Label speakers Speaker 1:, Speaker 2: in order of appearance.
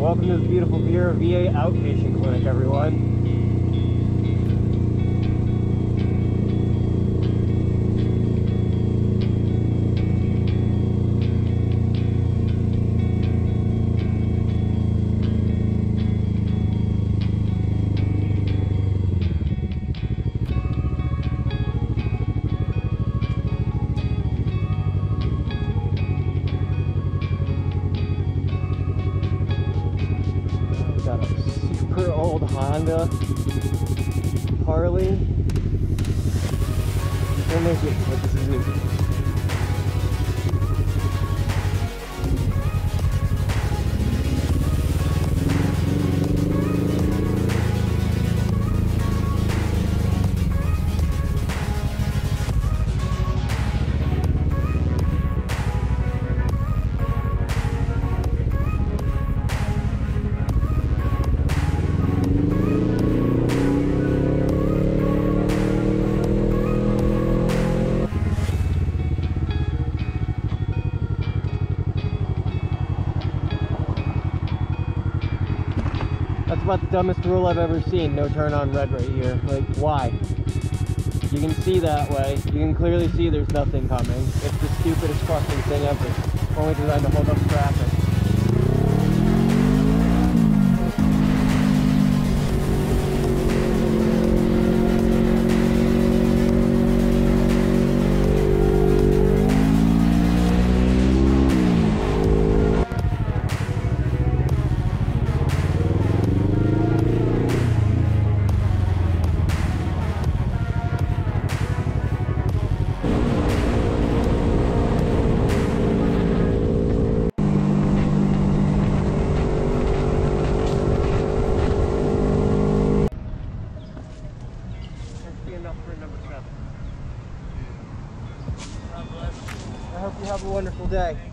Speaker 1: welcome to the beautiful Bureau VA Outpatient Clinic, everyone. Super old Honda Harley. Suzuki. About the dumbest rule I've ever seen. No turn on red right here. Like, why? You can see that way. You can clearly see there's nothing coming. It's the stupidest fucking thing ever. Only designed to hold up traffic. Day.